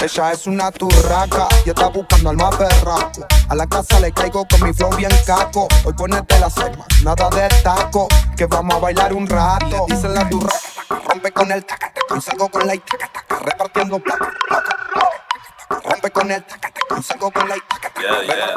bicha es una turraca y está buscando al más perraco. A la casa le caigo con mi flow bien caco. Hoy ponete la semas, nada de taco, que vamos a bailar un rato. Dicen la turraca, rompe con el taca, taca, salgo con la taca, taca, repartiendo plata, Rompe con el taca, taca, con la taca, taca, Yeah, yeah.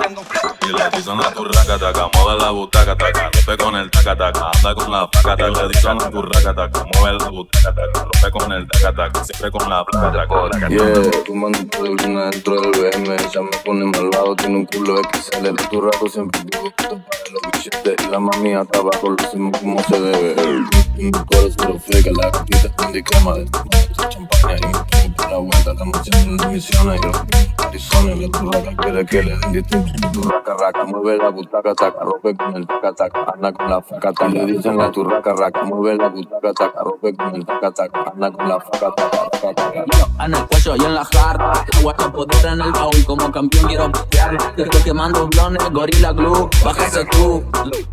Y le dicen la turraca taca, mueve la butaca taca, rompe con el taca taca, anda con la placa taca. Le dicen la turraca taca, mueve la butaca taca, rompe con el taca taca, siempre con la placa taca. Yeah, fumando por una dentro del BM, ella me pone malvado, tiene un culo XL, de tu rato. Siempre digo que los billetes. Y la mami hasta abajo lo hacemos como se debe. En mi corazón pero fega, la gatita con de crema de champaña y la vuelta, estamos haciendo misiones y los Arizona, la turraca quiere que le den distinto, turraca raca, mueve la butaca taca, rompe con el taca taca, anda con la faca taca, le dicen la turraca raca, mueve la butaca taca, rompe con el taca taca, anda con la faca taca, taca taca. En el cuello y en la jarra Guacho poder en el baúl. Como campeón quiero pelear Estoy quemando blones Gorila glue Baja ese club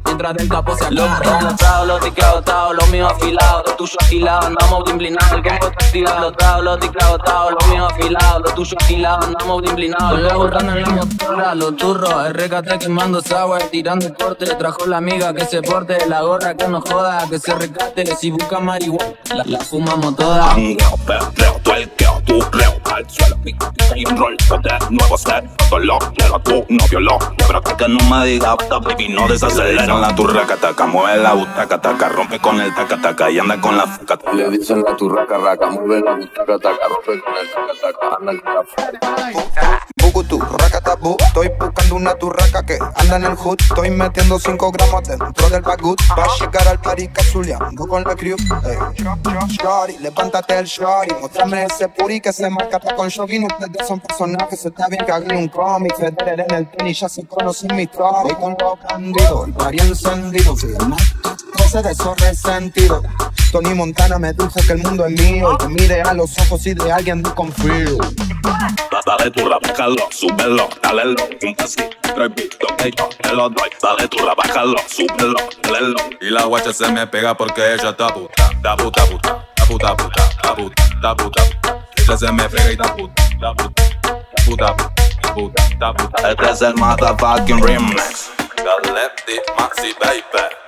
Mientras del capo se agarra. Los tragos, los agotados Los míos afilados Los tuyos afilados. Andamos bien blindados El combo está activado Los tragos, los tickets agotados Los míos afilados Los tuyos afilados Andamos Con la botana en la motora Los turros RKT quemando sour Tirando corte Trajo la amiga que se porte La gorra que no joda Que se recate Si busca marihuana La, la fumamos toda nuevo set, todo lo quiero tu novio lo pero que no me diga puta baby no desacelera la turraca taca, mueve la butaca taca, rompe con el taca taca y anda con la fuca taca. Le dicen la turraca raca, mueve la butaca taca, rompe con el taca taca, anda con la faca. Racatabu, estoy buscando una turraca que anda en el hood. Estoy metiendo 5 gramos dentro del bagut. Va a llegar al party cazuleando con la crew. Ey. Shorty, levántate el shorty. Mostrame ese puri que se marca con jogging. Ustedes son personajes, está bien que hagan un cómic. Federer en el tenis, ya se conocen mi story. Con los bandidos, el party encendido. El mato, ese de esos resentidos. Tony Montana me dijo que el mundo es mío. Y que mire a los ojos y de alguien no confío. Dale tu rap, bájalo, súbelo, dale un pasito, repito que yo te lo doy. Dale tu rap, bájalo, súbelo, dale Y la guacha se me pega porque ella está puta, está puta puta, está puta puta, está puta, está puta. Ella se me pega y está puta, está puta, está puta puta, puta, está puta. Este es el motherfucking remix. The lefty maxi baby.